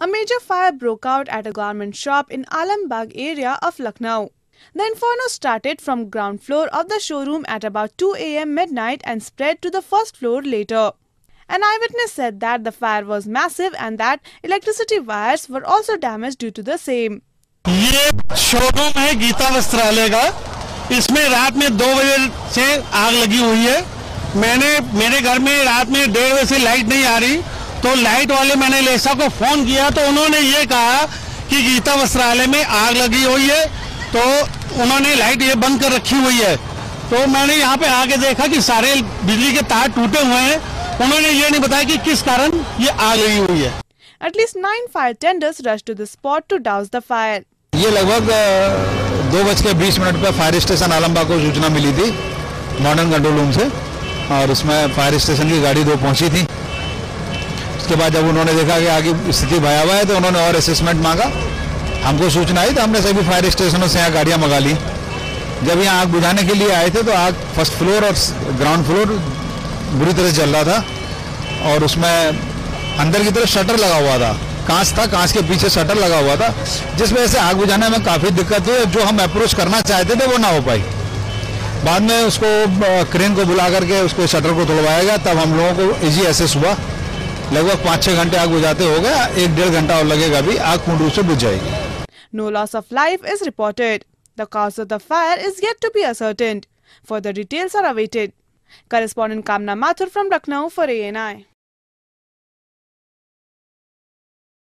A major fire broke out at a garment shop in Alambagh area of Lucknow. The inferno started from ground floor of the showroom at about 2 a.m. midnight and spread to the first floor later. An eyewitness said that the fire was massive and that electricity wires were also damaged due to the same. ये showroom है गीता वस्त्रालय का इसमें रात में दो बजे से आग लगी हुई है मैंने मेरे घर में रात में डेढ़ बजे से लाइट नहीं आ रही तो लाइट वाले मैंने लेसा को फ़ोन किया तो उन्होंने ये कहा कि गीता वस्त्रालय में आग लगी हुई है तो उन्होंने लाइट ये बंद कर रखी हुई है। तो मैंने यहाँ पे आके देखा कि सारे बिजली के तार टूटे हुए हैं। उन्होंने ये नहीं बताया कि किस कारण ये आग लगी हुई है। At least nine fire tenders rushed to the spot to douse the fire. ये लगभग दो बज के बीस मिनट पर फायर स्टेशन आलमबाग को सूचना मिली थी मॉडर्न कंट्रोल रूम से और उसमें फायर स्टेशन की गाड़ी दो पहुँची थी। उसके बाद जब उन्होंने देखा कि आगे स्थिति भयावह है तो उन्होंने और असेसमेंट मांगा। हमको सूचना आई तो हमने सभी फायर स्टेशनों से यहाँ गाड़ियाँ मंगा ली। जब यहाँ आग बुझाने के लिए आए थे तो आग फ़र्स्ट फ्लोर और ग्राउंड फ्लोर बुरी तरह चल रहा था और उसमें अंदर की तरफ़ शटर लगा हुआ था। कांच था, कांच के पीछे शटर लगा हुआ था, जिस वजह से आग बुझाने में काफ़ी दिक्कत हुई जो हम अप्रोच करना चाहते थे, वो ना हो पाई। बाद में उसको क्रेन को बुला करके उसको शटर को तोड़वाया गया। तब हम लोगों को इजी एसेस हुआ। लगभग पाँच छह घंटे आग बुझाते हो गया, एक डेढ़ घंटा और लगेगा अभी आग पूर्ण रूप से बुझ जाएगी। No loss of life is reported the cause of the fire is get to be ascertained for the details are awaited correspondent Kamna Mathur from Lucknow for a